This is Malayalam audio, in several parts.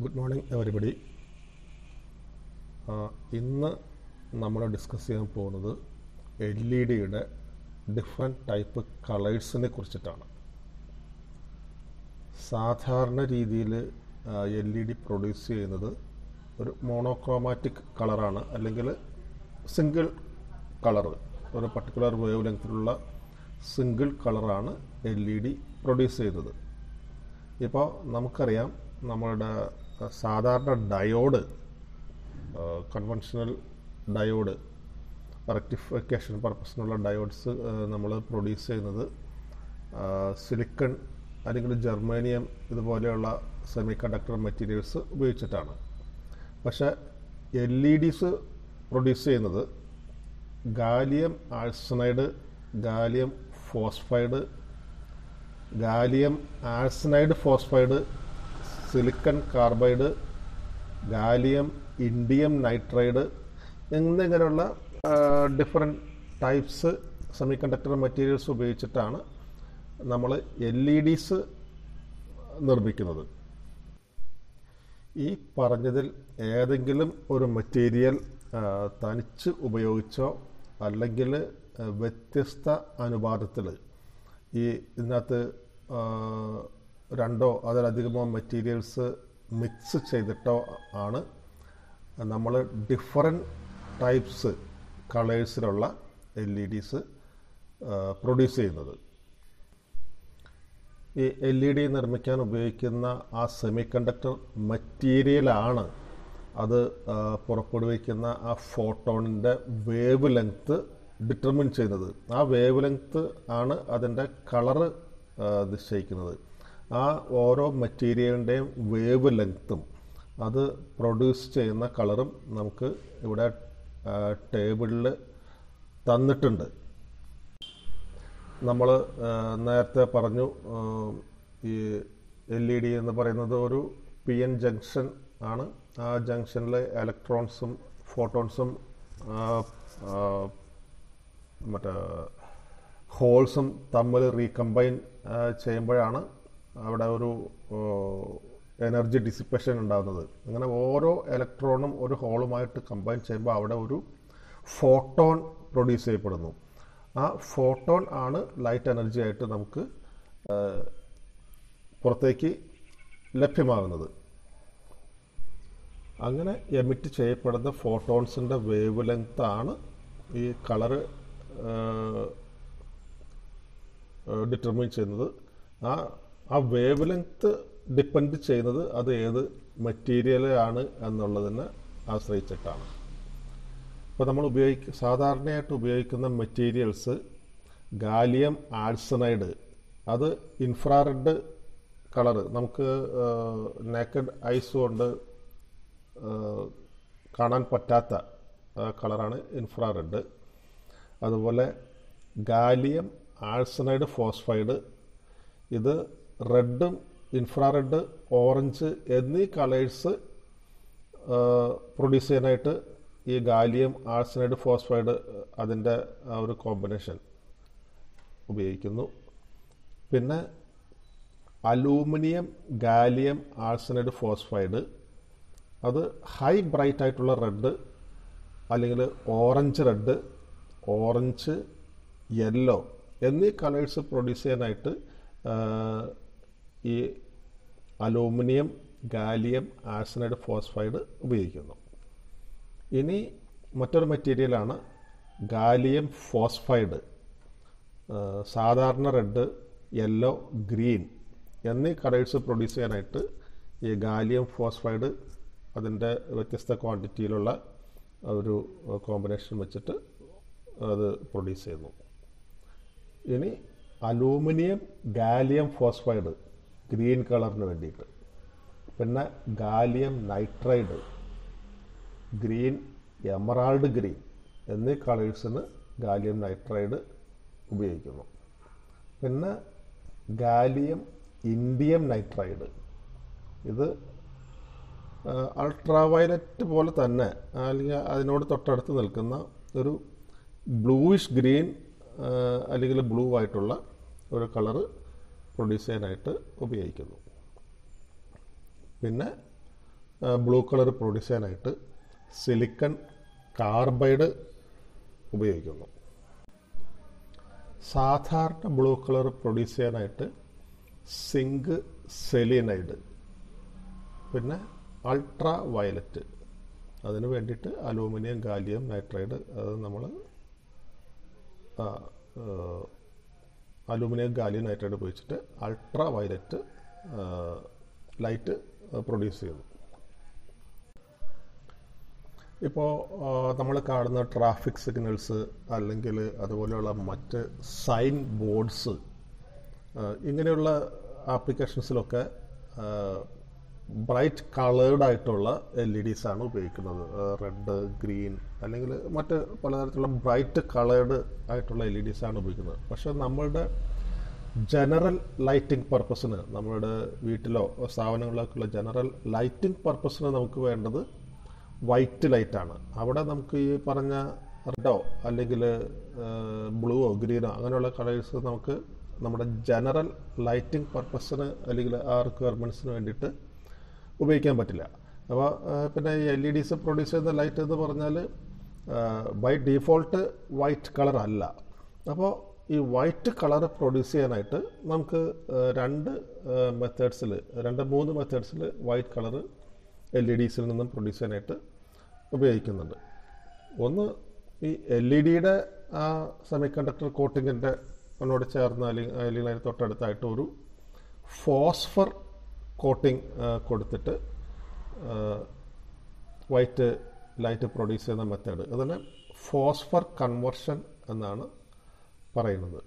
ഗുഡ് മോർണിംഗ് എവരിബഡി ഇന്ന് നമ്മൾ ഡിസ്കസ് ചെയ്യാൻ പോകുന്നത് എൽ ഇ ഡിയുടെ ഡിഫറെന്റ് ടൈപ്പ് കളേഴ്സിനെ കുറിച്ചിട്ടാണ്. സാധാരണ രീതിയിൽ എൽ ഇ ഡി പ്രൊഡ്യൂസ് ചെയ്യുന്നത് ഒരു മോണോക്രോമാറ്റിക് കളറാണ് അല്ലെങ്കിൽ സിംഗിൾ കളർ ഒരു പർട്ടിക്കുലർ വേവ് ലെങ്ത്തിലുള്ള സിംഗിൾ കളറാണ് എൽ ഇ ഡി പ്രൊഡ്യൂസ് ചെയ്തത് ഇപ്പോൾ നമുക്കറിയാം നമ്മളുടെ സാധാരണ ഡയോഡ് കൺവെൻഷണൽ ഡയോഡ് റെക്ടിഫിക്കേഷൻ പർപ്പസിനുള്ള ഡയോഡ്സ് നമ്മൾ പ്രൊഡ്യൂസ് ചെയ്യുന്നത് സിലിക്കൺ അല്ലെങ്കിൽ ജർമേനിയം ഇതുപോലെയുള്ള സെമി കണ്ടക്ടർ മെറ്റീരിയൽസ് ഉപയോഗിച്ചിട്ടാണ്. പക്ഷേ എൽ ഇ ഡിസ് പ്രൊഡ്യൂസ് ചെയ്യുന്നത് gallium arsenide gallium phosphide gallium arsenide phosphide silicon carbide gallium indium nitride എന്നിങ്ങനെയുള്ള different types semiconductor materials ഉപയോഗിച്ചിട്ടാണ് നമ്മൾ എൽ ഇ ഡിസ് നിർമ്മിക്കുന്നത്. ഈ പറഞ്ഞതിൽ ഏതെങ്കിലും ഒരു മെറ്റീരിയൽ തനിച്ച് ഉപയോഗിച്ചോ അല്ലെങ്കിൽ വ്യത്യസ്ത അനുപാതത്തിൽ ഈ ഇതിനകത്ത് രണ്ടോ അതിലധികമോ മെറ്റീരിയൽസ് മിക്സ് ചെയ്തിട്ടോ ആണ് നമ്മൾ ഡിഫറെന്റ് ടൈപ്സ് കളേഴ്സിലുള്ള എൽ ഇ ഡിസ് പ്രൊഡ്യൂസ് ചെയ്യുന്നത്. ഈ എൽ ഇ ഡി നിർമ്മിക്കാൻ ഉപയോഗിക്കുന്ന ആ സെമി കണ്ടക്ടർ മെറ്റീരിയലാണ് അത് പുറപ്പെടുവിക്കുന്ന ആ ഫോട്ടോണിന്റെ വേവ് ലെങ്ത്ത് ഡിറ്റർമിൻ ചെയ്യുന്നത്. ആ വേവ് ലെങ്ത്ത് ആണ് അതിന്റെ കളറ് നിശ്ചയിക്കുന്നത്. ആ ഓരോ മെറ്റീരിയലിന്റെയും വേവ് ലെങ്ത്തും അത് പ്രൊഡ്യൂസ് ചെയ്യുന്ന കളറും നമുക്ക് ഇവിടെ ടേബിളിൽ തന്നിട്ടുണ്ട്. നമ്മൾ നേരത്തെ പറഞ്ഞു ഈ എൽ ഇ ഡി എന്ന് പറയുന്നത് ഒരു പി എൻ ജംഗ്ഷൻ ആണ്. ആ ജംഗ്ഷനിൽ ഇലക്ട്രോൺസും ഫോട്ടോൺസും മറ്റേ ഹോൾസും തമ്മിൽ റീകമ്പൈൻ ചെയ്യുമ്പോഴാണ് അവിടെ ഒരു എനർജി ഡിസിപ്പേഷൻ ഉണ്ടാകുന്നത് അങ്ങനെ ഓരോ ഇലക്ട്രോണും ഒരു ഹോളുമായിട്ട് കമ്പൈൻ ചെയ്യുമ്പോൾ അവിടെ ഒരു ഫോട്ടോൺ പ്രൊഡ്യൂസ് ചെയ്യപ്പെടുന്നു. ആ ഫോട്ടോൺ ആണ് ലൈറ്റ് എനർജി ആയിട്ട് നമുക്ക് പുറത്തേക്ക് ലഭ്യമാകുന്നത്. അങ്ങനെ എമിറ്റ് ചെയ്യപ്പെടുന്ന ഫോട്ടോൺസിന്റെ വേവ് ലെങ്ത് ആണ് ഈ കളറ് ഡിറ്റർമിൻ ചെയ്യുന്നത്. ആ ആ വേവ് ലെങ്ത്ത് ഡിപ്പെൻഡ് ചെയ്യുന്നത് അത് ഏത് മെറ്റീരിയലാണ് എന്നുള്ളതിനെ ആശ്രയിച്ചിട്ടാണ്. ഇപ്പോൾ നമ്മൾ ഉപയോഗിക്ക സാധാരണയായിട്ട് ഉപയോഗിക്കുന്ന മെറ്റീരിയൽസ് ഗാലിയം ആഴ്സനൈഡ് അത് ഇൻഫ്രാറെഡ് കളറ് നമുക്ക് നേക്കഡ് ഐസ് കൊണ്ട് കാണാൻ പറ്റാത്ത കളറാണ് ഇൻഫ്രാറെഡ് അതുപോലെ ഗാലിയം ആഴ്സനൈഡ് ഫോസ്ഫൈഡ് ഇത് റെഡും ഇൻഫ്രാറെഡ് ഓറഞ്ച് എന്നീ കളേഴ്സ് പ്രൊഡ്യൂസ് ചെയ്യാനായിട്ട് ഈ ഗാലിയം ആർസനൈഡ് ഫോസ്ഫൈഡ് അതിന്റെ ആ ഒരു കോമ്പിനേഷൻ ഉപയോഗിക്കുന്നു. പിന്നെ അലൂമിനിയം ഗാലിയം ആർസനൈഡ് ഫോസ്ഫൈഡ് അത് ഹൈ ബ്രൈറ്റ് ആയിട്ടുള്ള റെഡ് അല്ലെങ്കിൽ ഓറഞ്ച് റെഡ് ഓറഞ്ച് യെല്ലോ എന്നീ കളേഴ്സ് പ്രൊഡ്യൂസ് ചെയ്യാനായിട്ട് ഈ അലൂമിനിയം ഗാലിയം ആഴ്സനൈഡ് ഫോസ്ഫൈഡ് ഉപയോഗിക്കുന്നു. ഇനി മറ്റൊരു മെറ്റീരിയലാണ് ഗാലിയം ഫോസ്ഫൈഡ്. സാധാരണ റെഡ് യെല്ലോ ഗ്രീൻ എന്നീ കളേഴ്സ് പ്രൊഡ്യൂസ് ചെയ്യാനായിട്ട് ഈ ഗാലിയം ഫോസ്ഫൈഡ് അതിന്റെ വ്യത്യസ്ത ക്വാണ്ടിറ്റിയിലുള്ള ഒരു കോമ്പിനേഷൻ വെച്ചിട്ട് അത് പ്രൊഡ്യൂസ് ചെയ്യുന്നു. ഇനി അലൂമിനിയം ഗാലിയം ഫോസ്ഫൈഡ് ഗ്രീൻ കളറിന് വേണ്ടിയിട്ട്. പിന്നെ gallium nitride green emerald green എന്നീ കളേഴ്സിന് ഗാലിയം നൈട്രൈഡ് ഉപയോഗിക്കുന്നു. പിന്നെ ഗാലിയം ഇൻഡിയം നൈട്രൈഡ്. ഇത് അൾട്രാവയലറ്റ് പോലെ തന്നെ അല്ലെങ്കിൽ അതിനോട് തൊട്ടടുത്ത് നിൽക്കുന്ന ഒരു ബ്ലൂയിഷ് ഗ്രീൻ അല്ലെങ്കിൽ ബ്ലൂ ആയിട്ടുള്ള ഒരു കളറ് പ്രൊഡ്യൂസ് ചെയ്യാനായിട്ട് ഉപയോഗിക്കുന്നു. പിന്നെ ബ്ലൂ കളർ പ്രൊഡ്യൂസ് ചെയ്യാനായിട്ട് സിലിക്കൺ കാർബൈഡ് ഉപയോഗിക്കുന്നു. സാധാരണ ബ്ലൂ കളർ പ്രൊഡ്യൂസ് ചെയ്യാനായിട്ട് സിങ്ക് സെലിനൈഡ് പിന്നെ അൾട്രാ വയലറ്റ് അതിന് വേണ്ടിയിട്ട് അലൂമിനിയം ഗാലിയം നൈട്രൈഡ് അത് നമ്മൾ അലൂമിനിയം ഗാലിയം നൈട്രൈഡ് ഉപയോഗിച്ചിട്ട് അൾട്രാ വയലറ്റ് ലൈറ്റ് പ്രൊഡ്യൂസ് ചെയ്യുന്നു. ഇപ്പോൾ നമ്മൾ കാണുന്ന ട്രാഫിക് സിഗ്നൽസ് അല്ലെങ്കിൽ അതുപോലെയുള്ള മറ്റ് സൈൻ ബോർഡ്സ് ഇങ്ങനെയുള്ള ആപ്ലിക്കേഷൻസിലൊക്കെ ബ്രൈറ്റ് കളേർഡ് ആയിട്ടുള്ള എൽ ഇ ഡിസ് ആണ് ഉപയോഗിക്കുന്നത് റെഡ് ഗ്രീൻ അല്ലെങ്കിൽ മറ്റ് പലതരത്തിലുള്ള ബ്രൈറ്റ് കളേർഡ് ആയിട്ടുള്ള എൽ ഇ ഡിസ് ആണ് ഉപയോഗിക്കുന്നത്. പക്ഷേ നമ്മളുടെ ജനറൽ ലൈറ്റിംഗ് പർപ്പസിന് നമ്മുടെ വീട്ടിലോ സ്ഥാപനങ്ങളിലൊക്കെയുള്ള ജനറൽ ലൈറ്റിംഗ് പർപ്പസിന് നമുക്ക് വേണ്ടത് വൈറ്റ് ലൈറ്റാണ്. അവിടെ നമുക്ക് ഈ പറഞ്ഞ റെഡോ അല്ലെങ്കിൽ ബ്ലൂവോ ഗ്രീനോ അങ്ങനെയുള്ള കളേഴ്സ് നമുക്ക് നമ്മുടെ ജനറൽ ലൈറ്റിംഗ് പർപ്പസിന് അല്ലെങ്കിൽ ആ റിക്വയർമെന്റ്സിന് വേണ്ടിയിട്ട് ഉപയോഗിക്കാൻ പറ്റില്ല. അപ്പോൾ പിന്നെ ഈ എൽ ഇ ഡിസ് പ്രൊഡ്യൂസ് ചെയ്യുന്ന ലൈറ്റ് എന്ന് പറഞ്ഞാൽ ബൈ ഡീഫോൾട്ട് വൈറ്റ് കളർ അല്ല. അപ്പോൾ ഈ വൈറ്റ് കളർ പ്രൊഡ്യൂസ് ചെയ്യാനായിട്ട് നമുക്ക് രണ്ട് മെത്തേഡ്സിൽ രണ്ട് മൂന്ന് മെത്തേഡ്സിൽ വൈറ്റ് കളർ എൽ ഇ ഡിസിൽ നിന്നും പ്രൊഡ്യൂസ് ചെയ്യാനായിട്ട് ഉപയോഗിക്കുന്നുണ്ട്. ഒന്ന് ഈ എൽ ഇ ഡിയുടെ ആ സെമി കണ്ടക്ടർ കോട്ടിങ്ങിന്റെ അതിനോട് ചേർന്ന് അല്ലെങ്കിൽ അല്ലെങ്കിൽ അതിന് തൊട്ടടുത്തായിട്ട് ഒരു ഫോസ്ഫർ കോട്ടിംഗ് കൊടുത്തിട്ട് വൈറ്റ് ലൈറ്റ് പ്രൊഡ്യൂസ് ചെയ്യുന്ന മെത്തേഡ്. അതിന് ഫോസ്ഫർ കൺവർഷൻ എന്നാണ് പറയുന്നത്.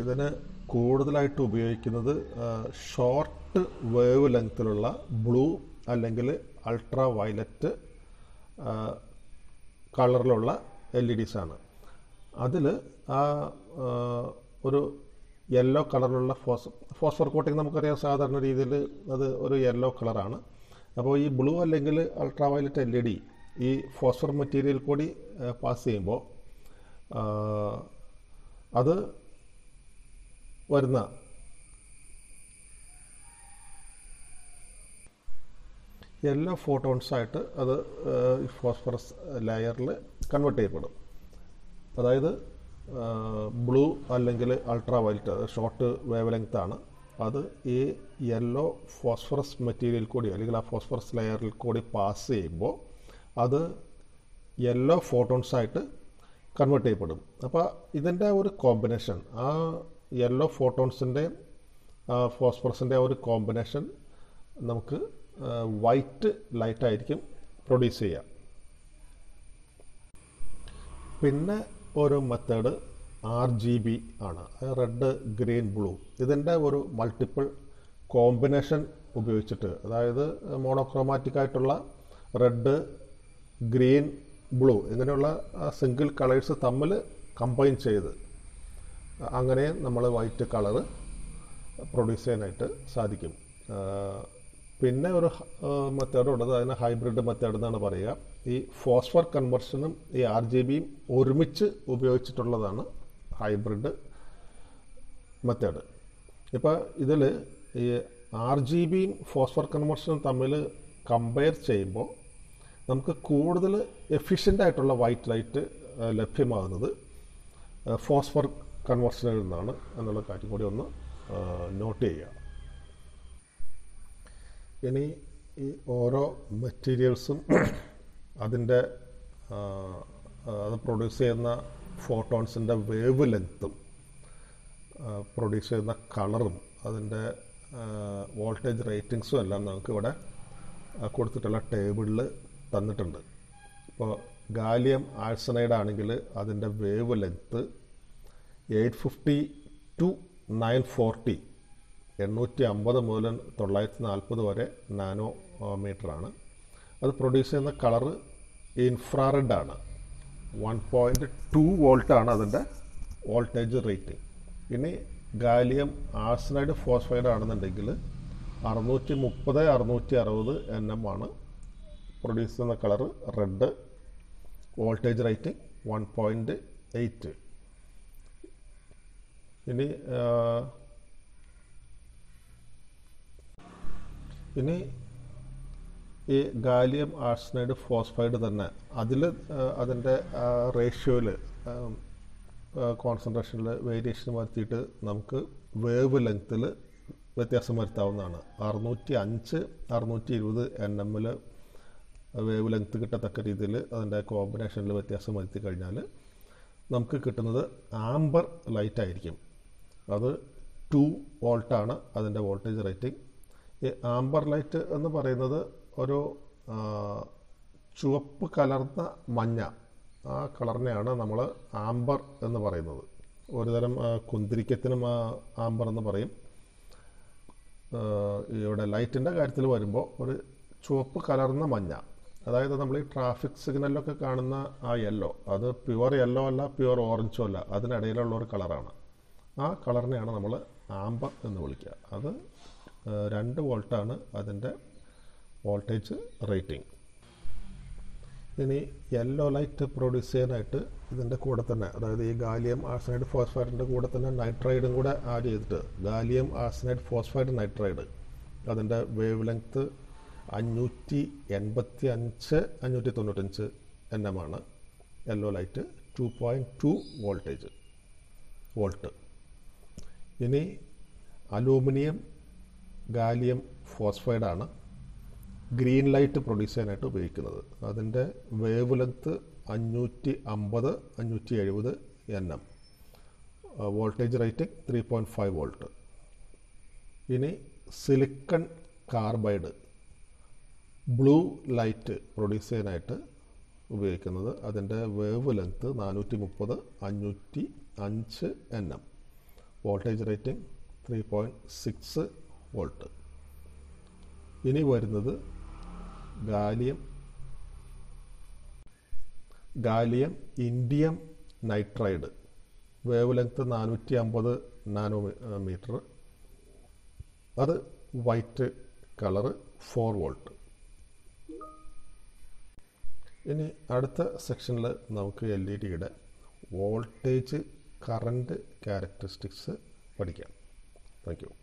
ഇതിന് കൂടുതലായിട്ട് ഉപയോഗിക്കുന്നത് ഷോർട്ട് വേവ് ലെങ്ത്തിലുള്ള ബ്ലൂ അല്ലെങ്കിൽ അൾട്രാ വയലറ്റ് കളറിലുള്ള എൽ ഇ ഡിസ് ആണ്. അതിൽ ആ ഒരു യെല്ലോ കളറിലുള്ള ഫോസ് ഫോസ്ഫർ കോട്ടിംഗ് നമുക്കറിയാം. സാധാരണ രീതിയിൽ അത് ഒരു യെല്ലോ കളറാണ് അപ്പോൾ ഈ ബ്ലൂ അല്ലെങ്കിൽ ultra violet L E D ഈ ഫോസ്ഫർ മെറ്റീരിയൽ കൂടി പാസ് ചെയ്യുമ്പോൾ അത് വരുന്ന എല്ലാ ഫോട്ടോൺസായിട്ട് അത് ഫോസ്ഫറസ് ലെയറിൽ കൺവേർട്ട് ചെയ്യപ്പെടും. അതായത് ബ്ലൂ അല്ലെങ്കിൽ അൾട്രാ വയലറ്റ് അത് ഷോർട്ട് വേവ് ലെങ്ത് ആണ്. അത് ഈ യെല്ലോ ഫോസ്ഫറസ് മെറ്റീരിയൽ കൂടി അല്ലെങ്കിൽ ആ ഫോസ്ഫറസ് ലെയറിൽ കൂടി പാസ് ചെയ്യുമ്പോൾ അത് യെല്ലോ ഫോട്ടോൺസായിട്ട് കൺവേർട്ട് ചെയ്യപ്പെടും. അപ്പോൾ ഇതിന്റെ ഒരു കോമ്പിനേഷൻ ആ യെല്ലോ ഫോട്ടോൺസിന്റെ ഫോസ്ഫറസിന്റെ ഒരു കോമ്പിനേഷൻ നമുക്ക് വൈറ്റ് ലൈറ്റായിരിക്കും പ്രൊഡ്യൂസ് ചെയ്യുക പിന്നെ ഒരു മെത്തേഡ് ആർ ജി ബി ആണ് റെഡ് ഗ്രീൻ ബ്ലൂ ഇതിന്റെ ഒരു മൾട്ടിപ്പിൾ കോമ്പിനേഷൻ ഉപയോഗിച്ചിട്ട് അതായത് മോണോക്രോമാറ്റിക് ആയിട്ടുള്ള റെഡ് ഗ്രീൻ ബ്ലൂ ഇങ്ങനെയുള്ള സിംഗിൾ കളേഴ്സ് തമ്മിൽ കമ്പൈൻ ചെയ്ത് അങ്ങനെ നമ്മൾ വൈറ്റ് കളറ് പ്രൊഡ്യൂസ് ചെയ്യാനായിട്ട് സാധിക്കും. പിന്നെ ഒരു മെത്തേഡ് ഉള്ളത് അതിന് ഹൈബ്രിഡ് മെത്തേഡ് എന്നാണ് പറയുക. ഈ ഫോസ്ഫർ കൺവെർഷനും ഈ ആർ ജി ബിയും ഒരുമിച്ച് ഉപയോഗിച്ചിട്ടുള്ളതാണ് ഹൈബ്രിഡ് മെത്തേഡ് ഇപ്പോൾ ഇതിൽ ഈ ആർ ജി ബിയും ഫോസ്ഫർ കൺവെർഷനും തമ്മിൽ കമ്പയർ ചെയ്യുമ്പോൾ നമുക്ക് കൂടുതൽ എഫിഷ്യന്റ് ആയിട്ടുള്ള വൈറ്റ് ലൈറ്റ് ലഭ്യമാകുന്നത് ഫോസ്ഫർ കൺവെർഷനിൽ നിന്നാണ്. എന്നുള്ള കാര്യം കൂടി ഒന്ന് നോട്ട് ചെയ്യുക. ഇനി ഈ ഓരോ മെറ്റീരിയൽസും അതിന്റെ അത് പ്രൊഡ്യൂസ് ചെയ്യുന്ന ഫോട്ടോൺസിന്റെ വേവ് ലെങ്ത്തും പ്രൊഡ്യൂസ് ചെയ്യുന്ന കളറും അതിന്റെ വോൾട്ടേജ് റേറ്റിങ്സും എല്ലാം നമുക്കിവിടെ കൊടുത്തിട്ടുള്ള ടേബിളിൽ തന്നിട്ടുണ്ട്. ഇപ്പോൾ ഗാലിയം ആഴ്സനൈഡ് ആണെങ്കിൽ അതിന്റെ wavelength eight fifty to nine forty എണ്ണൂറ്റി അമ്പത് മുതൽ തൊള്ളായിരത്തി നാൽപ്പത് വരെ നാനോ മീറ്ററാണ്. അത് പ്രൊഡ്യൂസ് ചെയ്യുന്ന കളറ് ഇൻഫ്രാറെഡ് ആണ് വൺ പോയിന്റ് ടു വോൾട്ടാണ് അതിന്റെ വോൾട്ടേജ് റേറ്റ്. ഇനി ഗാലിയം ആർസനൈഡ് ഫോസ്ഫൈഡ് ആണെന്നുണ്ടെങ്കിൽ അറുന്നൂറ്റി മുപ്പത് അറുന്നൂറ്റി അറുപത് എൻ എം ആണ് പ്രൊഡ്യൂസ് ചെയ്യുന്ന colour red. Voltage rating one point eight. ഇനി ഇനി ഈ ഗാലിയം ആർസനൈഡ് ഫോസ്ഫൈഡ് തന്നെ അതിൽ അതിന്റെ റേഷ്യോയിൽ കോൺസെൻട്രേഷനിൽ വേരിയേഷൻ വരുത്തിയിട്ട് നമുക്ക് വേവ് ലെങ്ത്തിൽ വ്യത്യാസം വരുത്താവുന്നതാണ്. അറുന്നൂറ്റി അഞ്ച് അറുന്നൂറ്റി ഇരുപത് എൻ എമ്മിൽ വേവ് ലെങ്ത്ത് കിട്ടത്തക്ക രീതിയിൽ അതിന്റെ കോമ്പിനേഷനിൽ വ്യത്യാസം വരുത്തി കഴിഞ്ഞാൽ നമുക്ക് കിട്ടുന്നത് ആംബർ ലൈറ്റ് ആയിരിക്കും അത് ടു വോൾട്ടാണ് അതിന്റെ വോൾട്ടേജ് റേറ്റിംഗ്. ഈ ആംബർ ലൈറ്റ് എന്ന് പറയുന്നത് ഒരു ചുവപ്പ് കലർന്ന മഞ്ഞ. ആ കളറിനെയാണ് നമ്മൾ ആംബർ എന്ന് പറയുന്നത്. ഒരുതരം കുന്തിരിക്കത്തിനും ആംബർ എന്ന് പറയും. ഇവിടെ ലൈറ്റിന്റെ കാര്യത്തിൽ വരുമ്പോൾ ഒരു ചുവപ്പ് കലർന്ന മഞ്ഞ. അതായത് നമ്മൾ ഈ ട്രാഫിക് സിഗ്നലിലൊക്കെ കാണുന്ന ആ യെല്ലോ അത് പ്യുവർ യെല്ലോ അല്ല പ്യുവർ ഓറഞ്ചോ അല്ല. അതിനിടയിലുള്ള ഒരു കളറാണ്. ആ കളറിനെയാണ് നമ്മൾ ആംബർ എന്ന് വിളിക്കുക. അത് രണ്ട് വോൾട്ടാണ് അതിന്റെ വോൾട്ടേജ് റേറ്റിംഗ്. ഇനി യെല്ലോ ലൈറ്റ് പ്രൊഡ്യൂസ് ചെയ്യാനായിട്ട് ഇതിന്റെ കൂടെ തന്നെ അതായത് ഈ ഗാലിയം ആർസനൈഡ് ഫോസ്ഫൈഡിന്റെ കൂടെ തന്നെ നൈട്രൈഡും കൂടെ ആഡ് ചെയ്തിട്ട് ഗാലിയം ആർസനൈഡ് ഫോസ്ഫൈഡ് നൈട്രൈഡ് അതിന്റെ വേവ് ലെങ്ത്ത് അഞ്ഞൂറ്റി എൺപത്തി അഞ്ച് അഞ്ഞൂറ്റി തൊണ്ണൂറ്റഞ്ച് എൻ എം ആണ്. Yellow light two point two voltage volt ഇനി അലൂമിനിയം ഗാലിയം ഫോസ്ഫൈഡാണ് ഗ്രീൻ ലൈറ്റ് പ്രൊഡ്യൂസ് ചെയ്യാനായിട്ട് ഉപയോഗിക്കുന്നത്. അതിന്റെ വേവ് ലെങ്ത്ത് അഞ്ഞൂറ്റി അമ്പത് അഞ്ഞൂറ്റി എഴുപത് N M voltage rating three point five volt. ഇനി silicon carbide blue light produce ചെയ്യാനായിട്ട് ഉപയോഗിക്കുന്നത് അതിന്റെ വേവ് ലെങ്ത്ത് നാനൂറ്റി മുപ്പത് അഞ്ഞൂറ്റി അഞ്ച് N M voltage rating three point six volt. ഇനി വരുന്നത് gallium. Gallium indium nitride. Wavelength നാനൂറ്റി അമ്പത് നാനോമീറ്റർ. അത് വൈറ്റ് കളറ് ഫോർ വോൾട്ട്. ഇനി അടുത്ത സെക്ഷനിൽ നമുക്ക് എൽ ഇ ഡിയുടെ വോൾട്ടേജ് കറണ്ട് ക്യാരക്ടറിസ്റ്റിക്സ് പഠിക്കാം. Thank you.